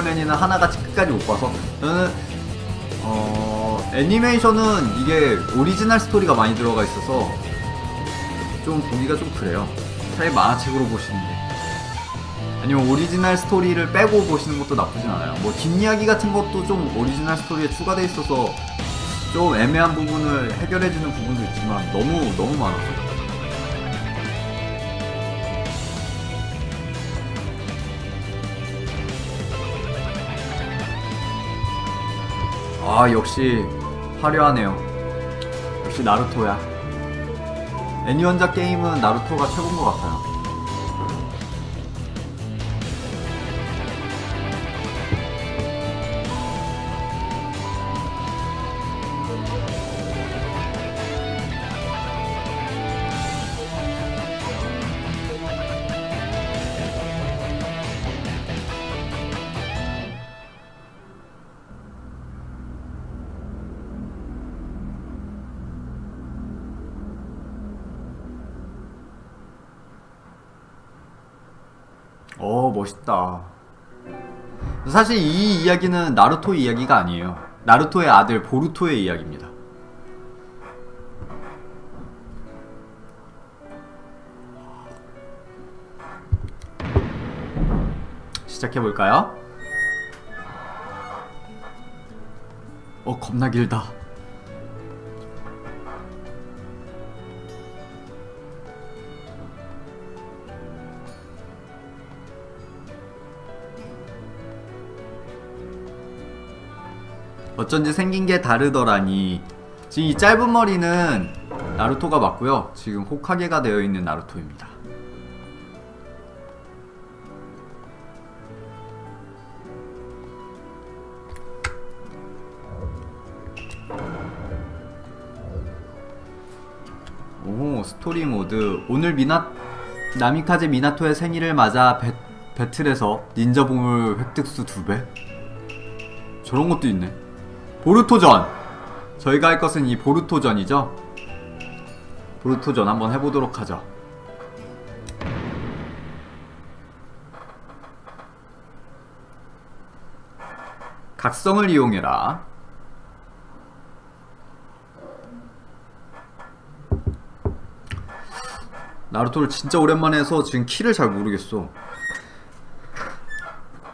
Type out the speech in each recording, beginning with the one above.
애니는 하나같이 끝까지 못 봐서. 저는 어 애니메이션은 이게 오리지널 스토리가 많이 들어가 있어서 좀 보기가 좀 그래요. 차라리 만화책으로 보시는 게. 아니면 오리지널 스토리를 빼고 보시는 것도 나쁘진 않아요. 뭐 뒷이야기 같은 것도 좀 오리지널 스토리에 추가돼 있어서 좀 애매한 부분을 해결해주는 부분도 있지만 너무 너무 많아서 아 역시 화려하네요. 역시 나루토야. 애니원작 게임은 나루토가 최고인 것 같아요 사실 이 이야기는 나루토 이야기가 아니에요. 나루토의 아들 보루토의 이야기입니다. 시작해볼까요? 어 겁나 길다 어쩐지 생긴 게 다르더라니. 지금 이 짧은 머리는 나루토가 맞고요. 지금 호카게가 되어 있는 나루토입니다. 오 스토리 모드. 오늘 미나 나미카제 미나토의 생일을 맞아 배, 배틀에서 닌자 보물 획득수 2배? 저런 것도 있네 보루토전. 저희가 할 것은 이 보루토전이죠. 보루토전 한번 해보도록 하죠. 각성을 이용해라. 나루토를 진짜 오랜만에 해서 지금 키를 잘 모르겠어.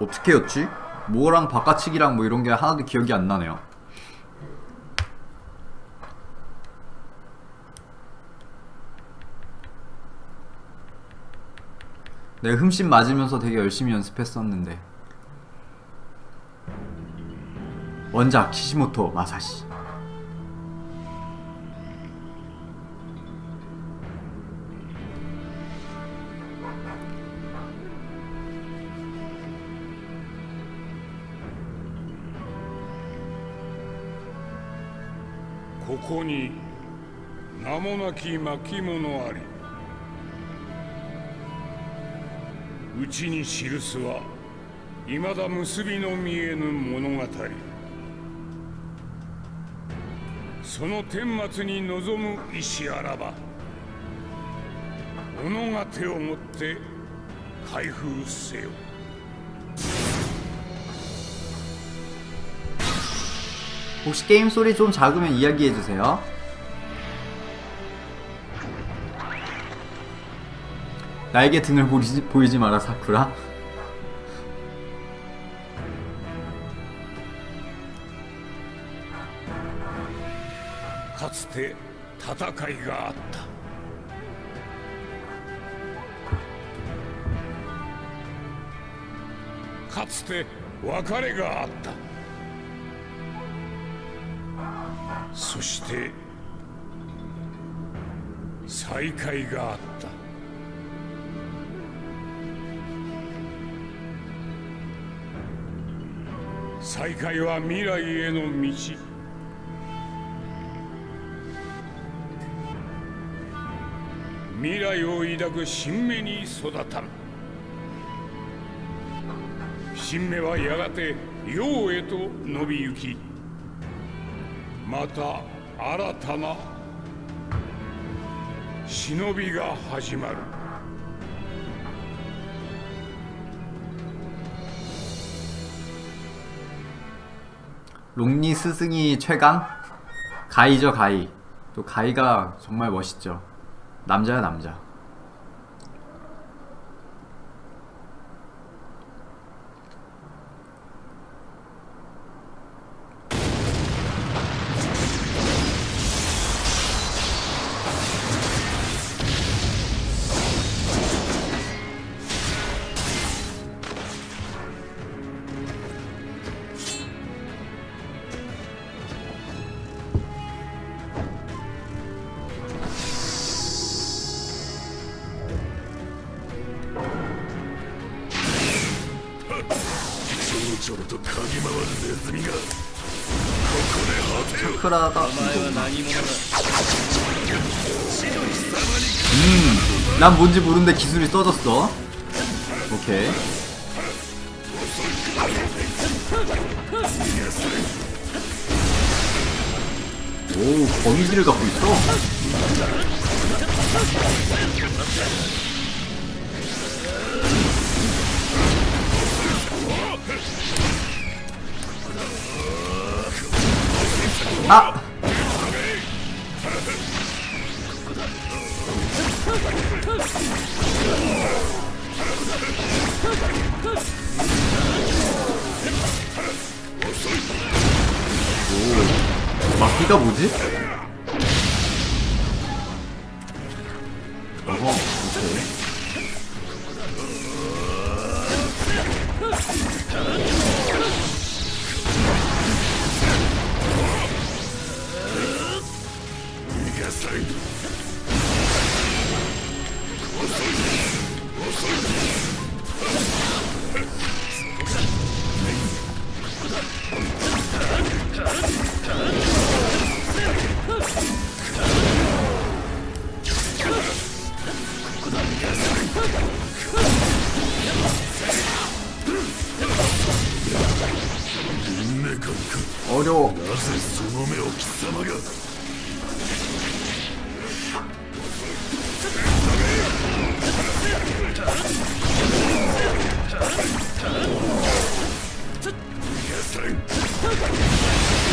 어떻게 였지? 뭐랑 바깥치기랑 뭐 이런 게 하나도 기억이 안 나네요 내가 흠씬 맞으면서 되게 열심히 연습했었는데. 원작 키시모토 마사시. 고코니 나모나키 마키모노 うちに記すは未だ結びの見えぬ物語その顛末に望む意志あらば己が手をもって開封せよ 혹시 게임 소리 좀 작으면 이야기해주세요 나에게 등을 보이지, 보이지 마라 사쿠라 かつて戦いがあったかつて別れがあったそして再会があった 再会は未来への道。未来を抱く新芽に育たん。新芽はやがて陽へと伸びゆき。また新たな忍びが始まる。 롱리 스승이 최강? 가이죠 가이. 또 가이가 정말 멋있죠. 남자야 남자 차크라가 난 뭔지 모르는데 기술이 써졌어. 오케이. 오 거미지를 갖고 있어 아! 오, 막기가 뭐지? 어려워. なぜその目を貴様が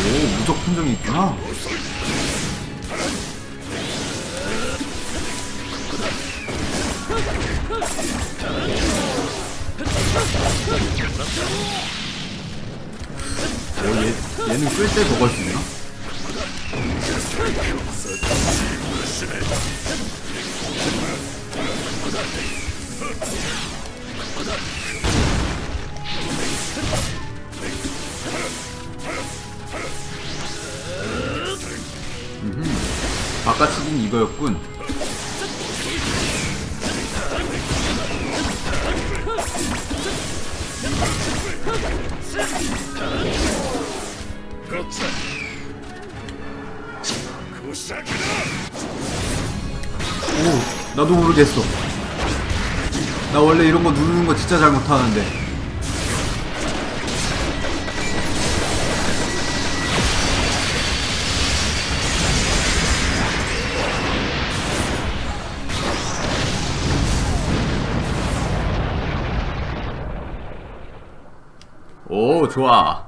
오, 무적 판정이 있구나. 얘는 쓸 때 저걸 쓰나? 바깥치긴 이거였군 나도 모르겠어. 나 원래 이런 거 누르는 거 진짜 잘 못하는데. 오, 좋아.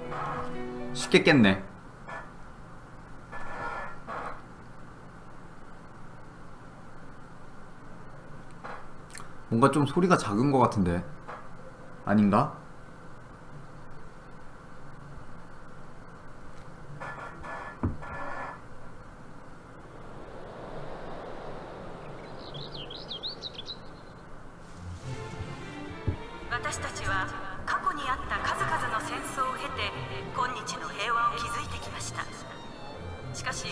쉽게 깼네. 뭔가 좀 소리가 작은 것 같은데. 아닌가? しかし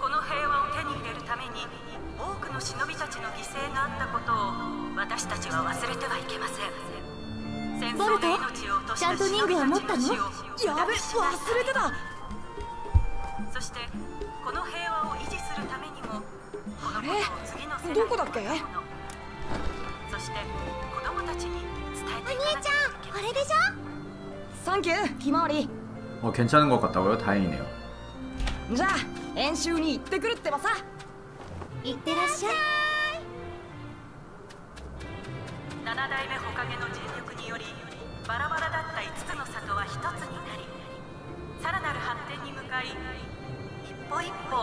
この平和を手に入れるために多くの忍びたちの犠牲があったことを私たちは忘れてはいけません戦争で命を落としたちゃんと人魚は持ったの忍びたちの死をやべ忘れてたそしてこの平和を維持するためにもこのことを次の世代にどこだっけそして子供たちに伝えおてい兄ちゃんこれでしょサンキューひまわり 어 괜찮은 것 같다고요? 다행이네요. じゃあ演習に行ってくるってばさ。いってらっしゃい。7代目火影の尽力によりバラバラだった5つの里は一つになりさらなる発展に向かい一歩一歩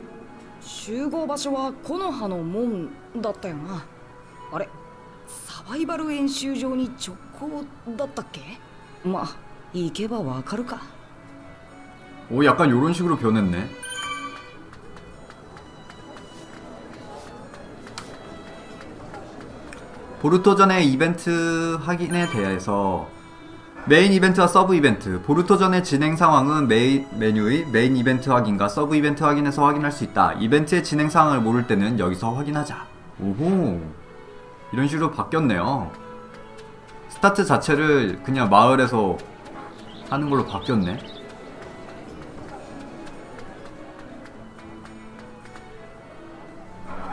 集合場所は木の葉の門だったよなあれサバイバル演習場に直行だったっけまあ行けばわかるか 오 약간 요런 식으로 변했네. 보루토전의 이벤트 확인에 대해서 메인 이벤트와 서브 이벤트. 보루토전의 진행 상황은 메인 메뉴의 메인 이벤트 확인과 서브 이벤트 확인에서 확인할 수 있다. 이벤트의 진행 상황을 모를 때는 여기서 확인하자. 오호. 이런 식으로 바뀌었네요. 스타트 자체를 그냥 마을에서 하는 걸로 바뀌었네.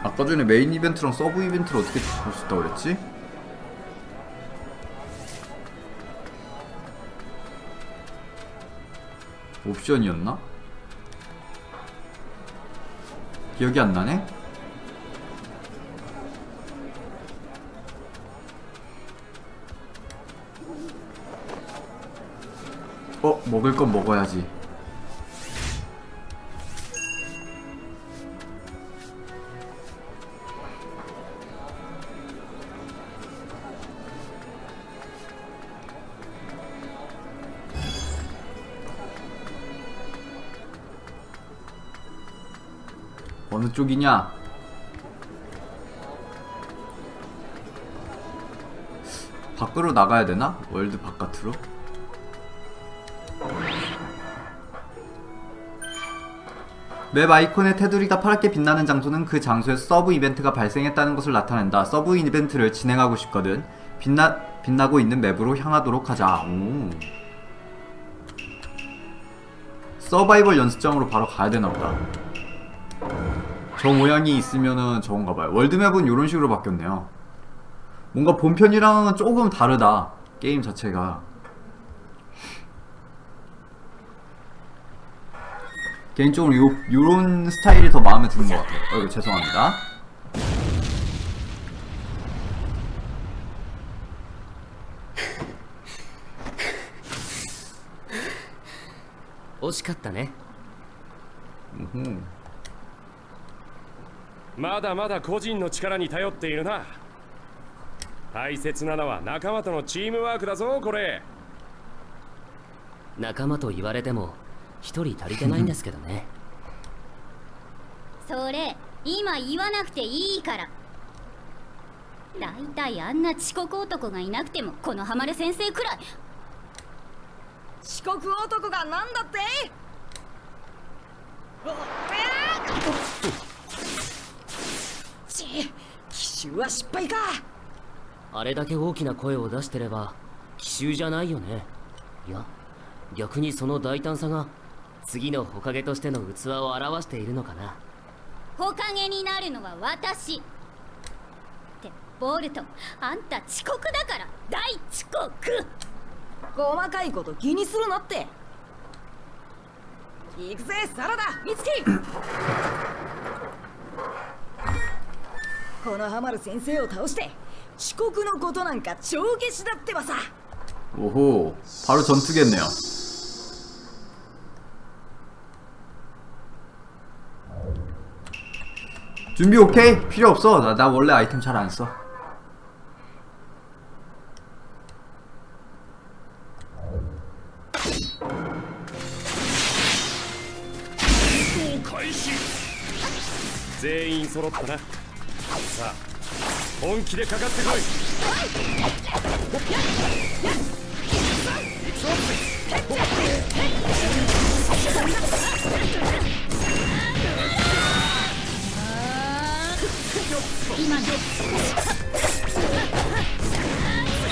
아까 전에 메인 이벤트랑 서브 이벤트를 어떻게 볼 수 있다고 그랬지? 옵션이었나? 기억이 안 나네? 어, 먹을 건 먹어야지. 어느 쪽이냐? 밖으로 나가야 되나? 월드 바깥으로? 맵 아이콘의 테두리가 파랗게 빛나는 장소는 그 장소에서 서브 이벤트가 발생했다는 것을 나타낸다. 서브 이벤트를 진행하고 싶거든. 빛나, 빛나고 있는 맵으로 향하도록 하자. 오. 서바이벌 연습장으로 바로 가야 되나 보다. 저 모양이 있으면은 저건가 봐요. 월드맵은 이런 식으로 바뀌었네요. 뭔가 본편이랑은 조금 다르다 게임 자체가. 개인적으로 요, 요런 스타일이 더 마음에 드는 것 같아요. 어이구 죄송합니다. 오시갔다네. まだまだ個人の力に頼っているな。大切なのは仲間とのチームワークだぞこれ。仲間と言われても一人足りてないんですけどね。それ今言わなくていいから。だいたいあんな遅刻男がいなくてもこのハマる先生くらい。遅刻男がなんだって襲は失敗か。あれだけ大きな声を出してれば奇襲じゃないよね。いや逆にその大胆さが次の火影としての器を表しているのかな。ほかげになるのは私。ってボルトあんた遅刻だから大遅刻。細かいこと気にするなって。行くぜサラダ美月 このハマる先生を倒して遅刻のことなんか帳消しだってばさ 오호 바로 전투겠네요 준비 오케이? 필요 없어 나, 나 원래 아이템 잘 안 써. 開始全員揃ったな さ本気でかかってこい。一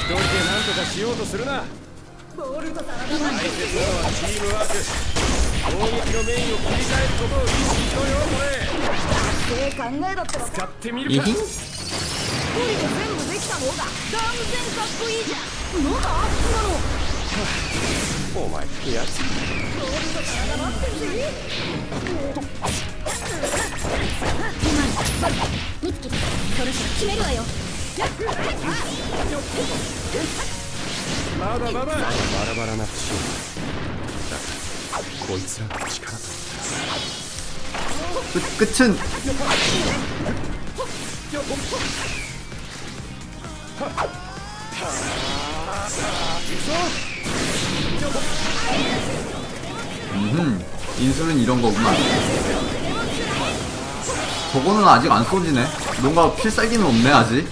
人で何とかしようとするな。ボールトサラダ大切なのはチームワーク。攻撃のメインを切り替えることを意識しろよこれ。考えだって。ばさ使ってみるか。이 히? 一人で全部できた方が断然かっこいいじゃん。なんだ？今の。お前やつボルトサラダ待ってるぜ美月そろそろ決めるわよ。まだまだ。バラバラな節だがこいつらの力と 끝, 끝은. うん 인술은 이런 거구만. 저거는 아직 안 쏘지네. 뭔가 필살기는 없네 아직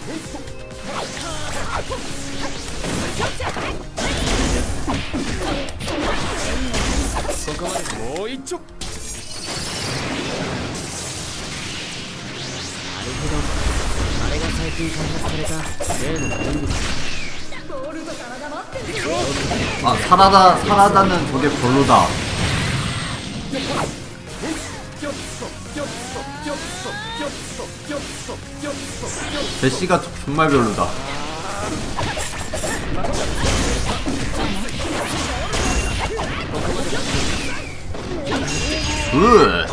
最近開発された例の便利だ 아 사라다 사라다는 저게 별로다 제시가 정말 별로다 으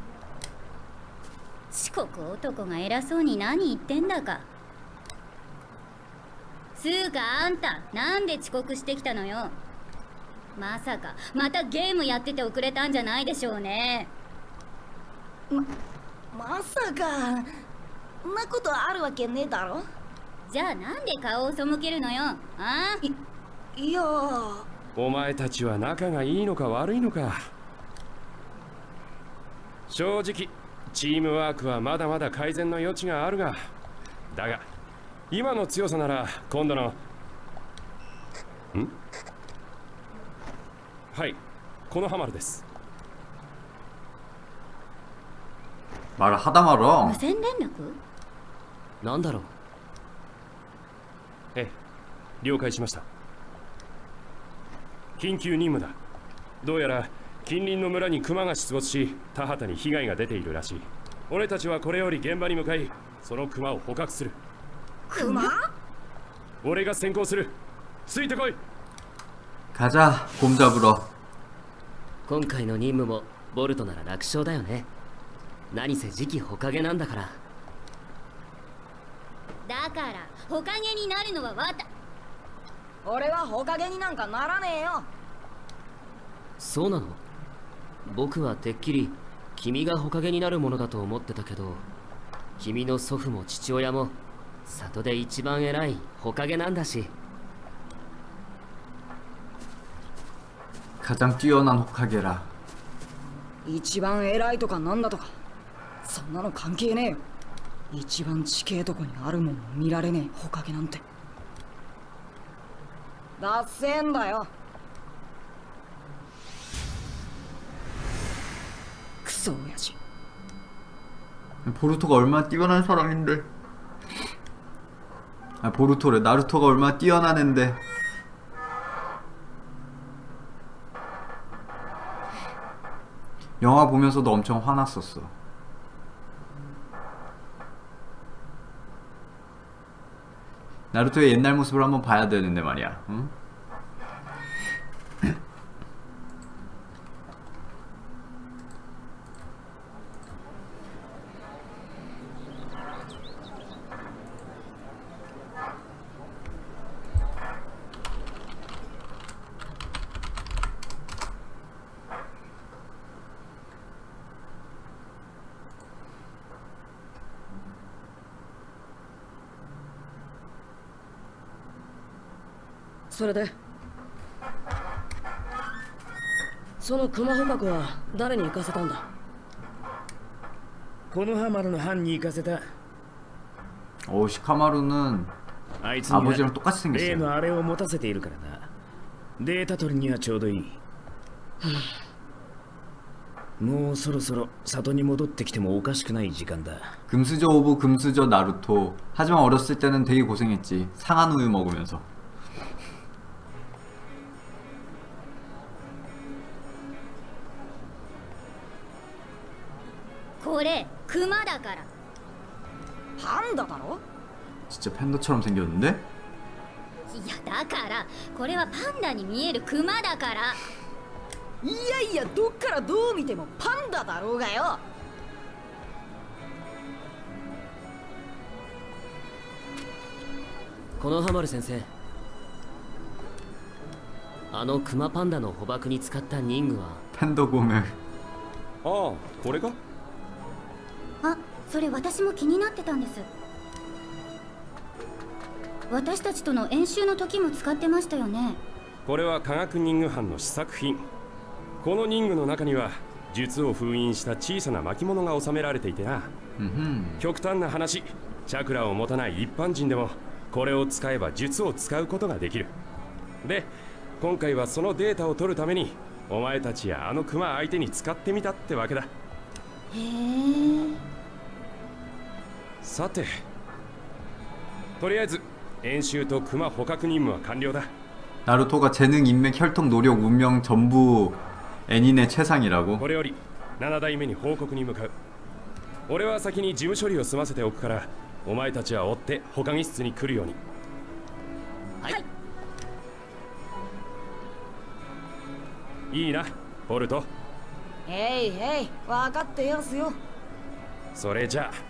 遅刻男が偉そうに何言ってんだか。つうかあんたなんで遅刻してきたのよ。まさかまたゲームやってて遅れたんじゃないでしょうね。まさかんなことあるわけねえだろ。じゃあなんで顔を背けるのよあいや。ーお前たちは仲がいいのか悪いのか。正直チームワークはまだまだ改善の余地があるがだが今の強さなら今度の。ん？はいこのハマルです。まだハタマル無線連絡？なんだろう？ええ了解しました。緊急任務だ。どうやら近隣の村に熊が出没し田畑に被害が出ているらしい俺たちはこれより現場に向かいその熊を捕獲するクマ俺が先行するついてこい 가자 곰 잡으러. 今回の任務もボルトなら楽勝だよね何せ次期ほかげなんだからだからほかげになるのはわた 俺はほかげになんかならねえよそうなの 僕はてっきり君がほかげになるものだと思ってたけど君の祖父も父親も里で一番偉いほかげなんだし 가장 뛰어난 호카게라 一番偉いとかなんだとかそんなの関係ねえよ一番地形とこにあるもんも見られねえほかげなんてダッセーんだよ 써야지. 보루토가 얼마나 뛰어난 사람인데. 아 보루토래. 나루토가 얼마나 뛰어나는데 영화 보면서도 엄청 화났었어. 나루토의 옛날 모습을 한번 봐야 되는데 말이야. 응? その熊捕獲は誰に行かせたんだこの葉丸の班に行かせた 오 시카마루는 あいつには 아버지랑 똑같이 例 생겼어요 のあれを持たせているからなデータ取りにはちょうどいいもうそろそろ里に戻ってきてもおかしくない時間だ 금수저 오브 금수저 나루토 하지만 어렸을 때는 되게 고생했지 상한 우유 먹으면서 これクマだからパンダだろ 진짜 팬더처럼 생겼는데? いやだからこれはパンダに見えるクマだからいやいやどっからどう見てもパンダだろうがよこのハマル先生あのクマパンダの捕獲に使った任具は 팬더곰을 ああこれかあ それ私も気になってたんです。私たちとの演習の時も使ってましたよね。これは科学任具班の試作品。この任具の中には術を封印した小さな巻物が収められていてな.極端な話チャクラを持たない一般人でもこれを使えば術を使うことができる。で今回はそのデータを取るためにお前たちやあのクマ相手に使ってみたってわけだ。へえさてとりあえず演習とクマ捕獲任務は完了だ 나루토가 재능, 인맥, 혈통, 노력, 운명 전부 애닌의 최상이라고? これより7代目に報告に向かう俺は先に事務処理を済ませておくからお前たちは追って保管室に来るようにはいいいなボルトへいへい分かってやすよそれじゃあ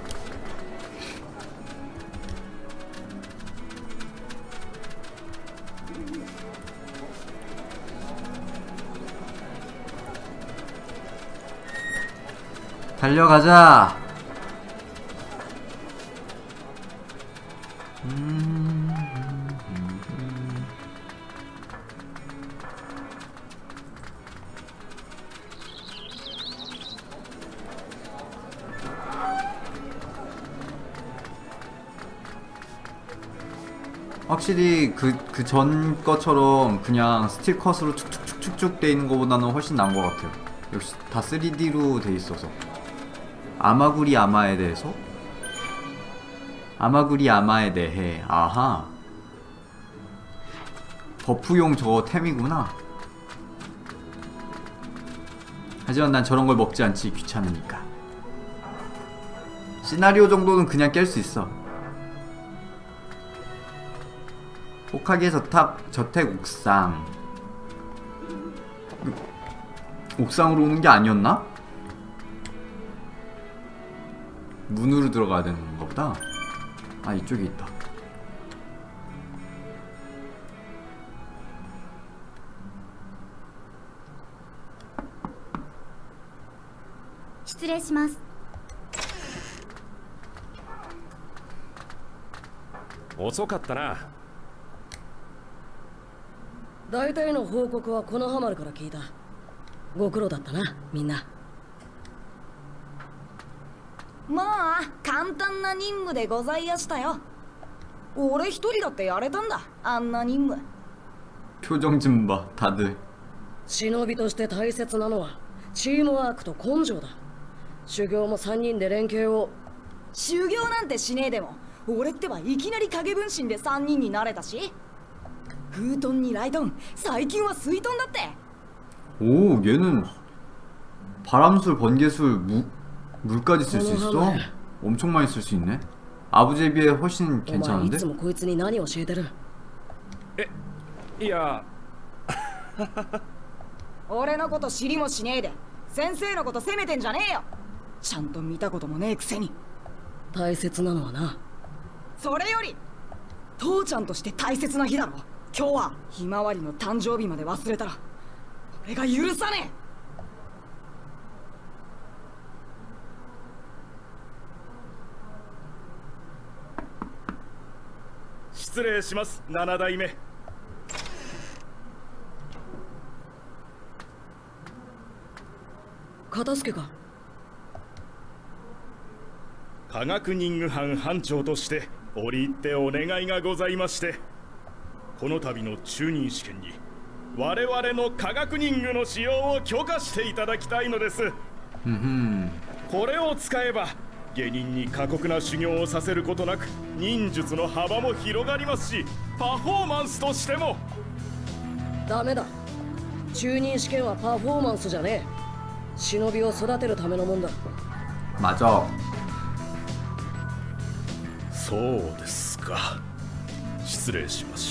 달려가자. 확실히 그 그 전 것처럼 그냥 스틸 컷으로 축축축축축 돼 있는 것보다는 훨씬 나은 것 같아요. 역시 다 3D로 돼 있어서. 아마구리 아마에 대해서? 아마구리 아마에 대해. 아하. 버프용 저거 템이구나. 하지만 난 저런 걸 먹지 않지 귀찮으니까. 시나리오 정도는 그냥 깰 수 있어. 호카게 저탑 저택 옥상. 옥상으로 오는 게 아니었나? 문으로 들어가야 되는 건가 보다 아 이쪽에 있다 失礼します遅かったな大体の報告はこのハマルから聞いたご苦労だったなみんな まあ簡単な任務でございやしたよ俺一人だってやれたんだあんな任務 표정 좀 봐 다들 忍びとして大切なのはチームワークと根性だ修行も3人で連携を修行なんてしねえでも俺ってはいきなり影分身で3人になれたしフートンにライトン最近は水遁だって 오 얘는 바람술 번개술 무, 물까지 쓸 수 있어? 어머나. 엄청 많이 쓸 수 있네 아버지에 비해 훨씬 お前い 괜찮은데? つもこいつに何教えてるいや俺のこと知りもしねえで先生のこと責めてんじゃねえよちゃんと見たこともねえくせに大切なのはなそれより父ちゃんとして大切な日だろ今日はひまわりの誕生日まで忘れたら俺が許さね 失礼します7代目。片付けか？科学任務班班長として折り入ってお願いがございましてこの度の中任試験に我々の科学任務の使用を許可していただきたいのです。흠これを使えば下人に過酷な修行をさせることなく忍術の幅も広がりますしパフォーマンスとしても。ダメだ。中任試験はパフォーマンスじゃねえ。忍びを育てるためのもんだ。맞아そうですか。失礼しました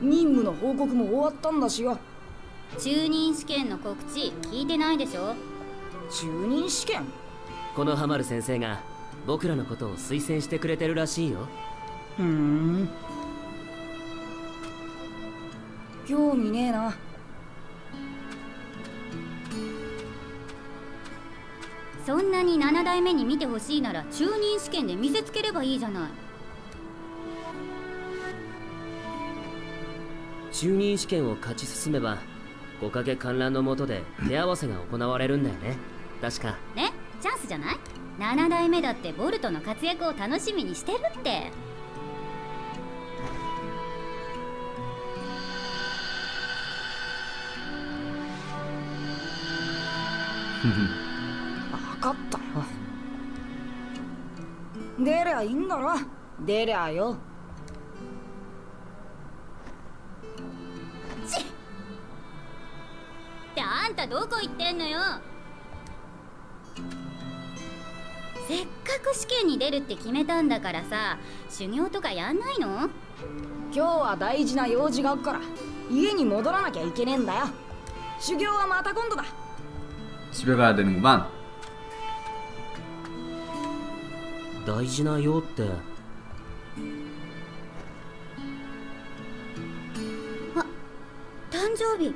任務の報告も終わったんだしよ中任試験の告知聞いてないでしょ？中任試験？このハマる先生が僕らのことを推薦してくれてるらしいよ。ふん。興味ねえな。そんなに7代目に見てほしいなら中任試験で見せつければいいじゃない中任試験を勝ち進めば五影観覧の下で手合わせが行われるんだよね。確か。ねチャンスじゃない？7代目だってボルトの活躍を楽しみにしてるって。分かったよ。出りゃいいんだろ。出りゃよかく試験に出るって決めたんだからさ修行とかやんないの今日は大事な用事があっから家に戻らなきゃいけねえんだよ修行はまた今度だ 집에 가야 되는구만 大事なよって誕生日